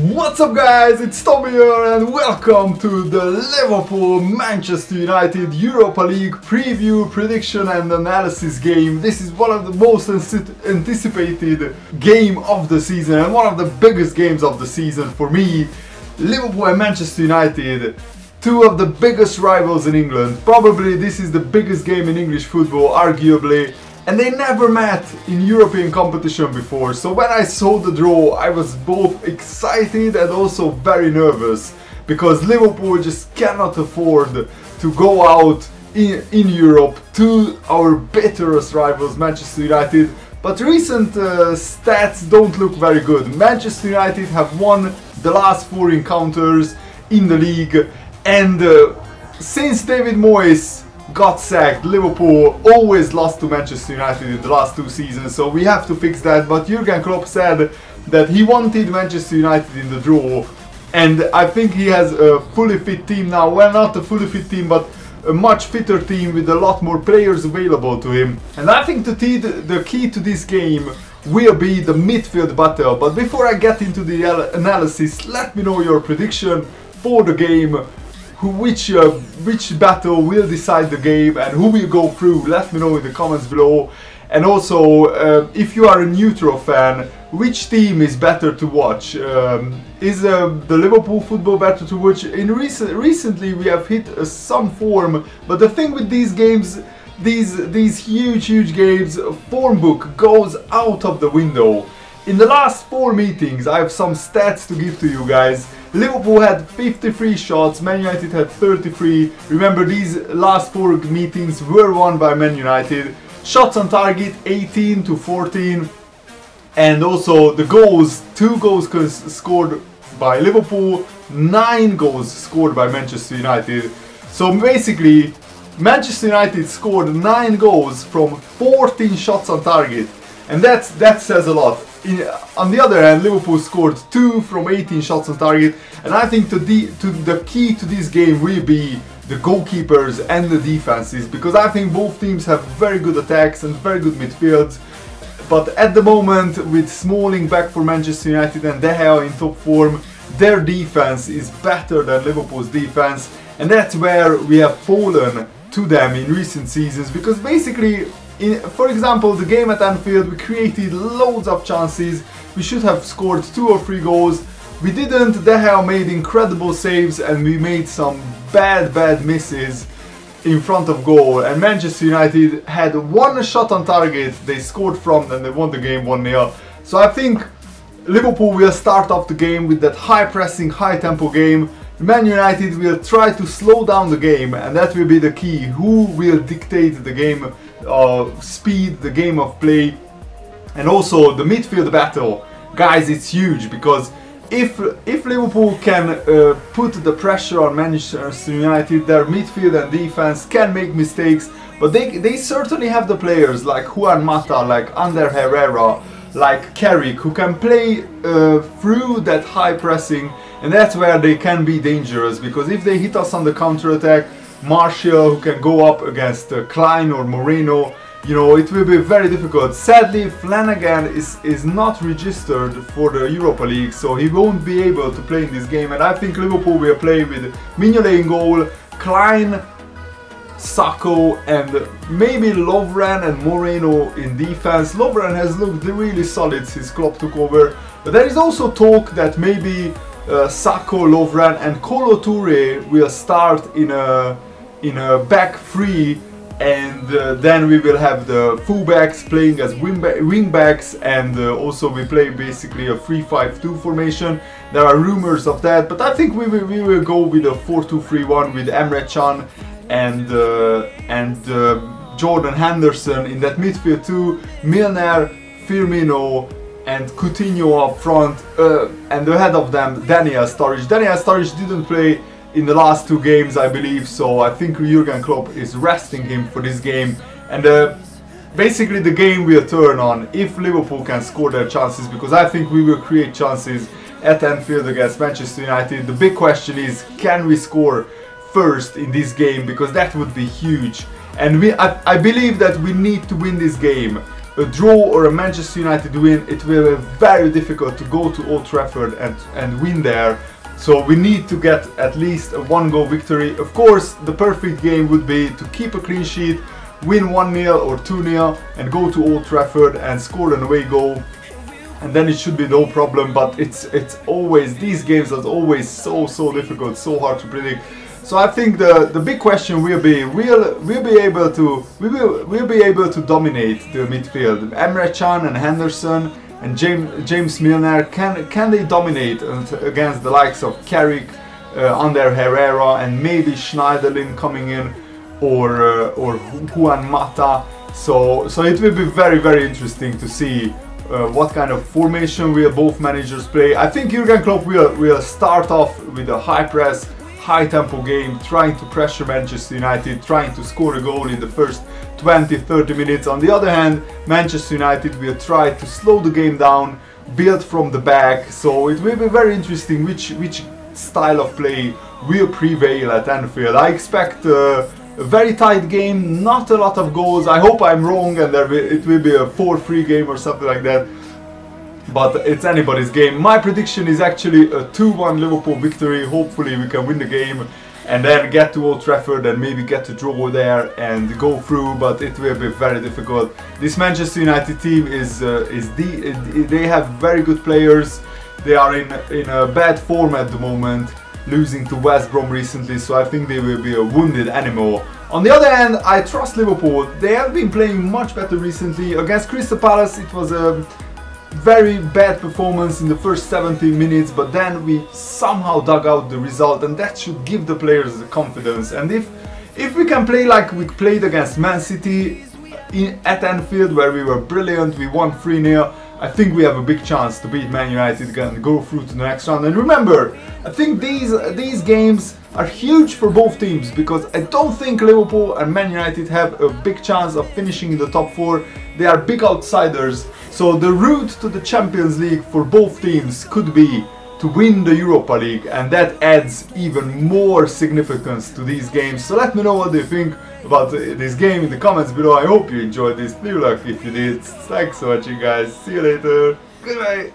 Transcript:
What's up guys, it's Tommy here and welcome to the Liverpool Manchester United Europa League preview, prediction and analysis game. This is one of the most anticipated game of the season and one of the biggest games of the season for me. Liverpool and Manchester United, two of the biggest rivals in England. Probably this is the biggest game in English football, arguably and they never met in European competition before. So when I saw the draw, I was both excited and also very nervous because Liverpool just cannot afford to go out in, in Europe to our bitterest rivals, Manchester United. But recent uh, stats don't look very good. Manchester United have won the last four encounters in the league and uh, since David Moyes got sacked. Liverpool always lost to Manchester United in the last two seasons, so we have to fix that. But Jurgen Klopp said that he wanted Manchester United in the draw, and I think he has a fully fit team now. Well, not a fully fit team, but a much fitter team with a lot more players available to him. And I think the, the key to this game will be the midfield battle. But before I get into the analysis, let me know your prediction for the game which uh, which battle will decide the game and who will go through. Let me know in the comments below. And also, uh, if you are a neutral fan, which team is better to watch? Um, is uh, the Liverpool football better to watch? In recent recently, we have hit uh, some form, but the thing with these games, these these huge huge games, form book goes out of the window. In the last four meetings, I have some stats to give to you guys. Liverpool had 53 shots, Man United had 33. Remember, these last four meetings were won by Man United. Shots on target 18 to 14. And also the goals, two goals scored by Liverpool, nine goals scored by Manchester United. So basically, Manchester United scored nine goals from 14 shots on target. And that's, that says a lot. In, on the other hand, Liverpool scored 2 from 18 shots on target, and I think to the, to the key to this game will be the goalkeepers and the defenses, because I think both teams have very good attacks and very good midfields. But at the moment, with Smalling back for Manchester United and De Gea in top form, their defense is better than Liverpool's defense, and that's where we have fallen to them in recent seasons, because basically in, for example, the game at Anfield, we created loads of chances. We should have scored two or three goals. We didn't. De Gea made incredible saves and we made some bad, bad misses in front of goal. And Manchester United had one shot on target. They scored from and they won the game 1-0. So I think Liverpool will start off the game with that high pressing, high tempo game. Man United will try to slow down the game and that will be the key. Who will dictate the game uh, speed, the game of play, and also the midfield battle. Guys, it's huge because if if Liverpool can uh, put the pressure on Manchester United, their midfield and defense can make mistakes, but they they certainly have the players like Juan Mata, like Ander Herrera, like Carrick, who can play uh, through that high pressing, and that's where they can be dangerous. Because if they hit us on the counter attack, Martial who can go up against uh, Clyne or Moreno. You know, it will be very difficult. Sadly, Flanagan is, is not registered for the Europa League, so he won't be able to play in this game. And I think Liverpool will play with Mignolet in goal, Clyne, Sakho and maybe Lovren and Moreno in defense. Lovren has looked really solid since Klopp took over. But there is also talk that maybe uh, Sakho, Lovren and Kolo Toure will start in a in a back three and uh, then we will have the fullbacks playing as wingbacks and uh, also we play basically a 3-5-2 formation. There are rumors of that, but I think we will, we will go with a 4-2-3-1 with Emre Can and uh, and uh, Jordan Henderson in that midfield too, Milner, Firmino and Coutinho up front uh, and ahead of them Daniel Sturridge. Daniel Sturridge didn't play in the last two games, I believe. So I think Jurgen Klopp is resting him for this game. And uh, basically the game will turn on if Liverpool can score their chances because I think we will create chances at Anfield against Manchester United. The big question is, can we score first in this game because that would be huge. And we, I, I believe that we need to win this game. a draw or a Manchester United win, it will be very difficult to go to Old Trafford and, and win there. So we need to get at least a one goal victory. Of course, the perfect game would be to keep a clean sheet, win 1-0 or 2-0 and go to Old Trafford and score an away goal. And then it should be no problem but it's it's always these games are always so so difficult so hard to predict. So I think the the big question will be will we'll be able to we will we'll be able to dominate the midfield. Emre Can and Henderson and James James Milner can can they dominate against the likes of Carrick uh, Herrera and maybe Schneiderlin coming in or uh, or Juan Mata so so it will be very very interesting to see uh, what kind of formation will both managers play. I think Jurgen Klopp will, will start off with a high press, high tempo game, trying to pressure Manchester United, trying to score a goal in the first 20-30 minutes. On the other hand, Manchester United will try to slow the game down, build from the back, so it will be very interesting which, which style of play will prevail at Anfield. I expect uh, a very tight game, not a lot of goals. I hope I'm wrong and there will, it will be a 4-3 game or something like that. But it's anybody's game. My prediction is actually a 2-1 Liverpool victory. Hopefully we can win the game and then get to Old Trafford and maybe get to draw there and go through but it will be very difficult. This Manchester United team is uh, is the they have very good players. They are in in a bad form at the moment losing to West Brom recently, so I think they will be a wounded animal. On the other hand, I trust Liverpool. They have been playing much better recently. Against Crystal Palace, it was a very bad performance in the first 70 minutes, but then we somehow dug out the result, and that should give the players the confidence. And if if we can play like we played against Man City in, at Anfield, where we were brilliant, we won 3-0, I think we have a big chance to beat Man United and go through to the next round. And remember, I think these these games are huge for both teams because I don't think Liverpool and Man United have a big chance of finishing in the top four. They are big outsiders, so the route to the Champions League for both teams could be to win the Europa League and that adds even more significance to these games. So let me know what you think about this game in the comments below. I hope you enjoyed this. Leave a like if you did. Thanks for watching guys. See you later. Goodbye.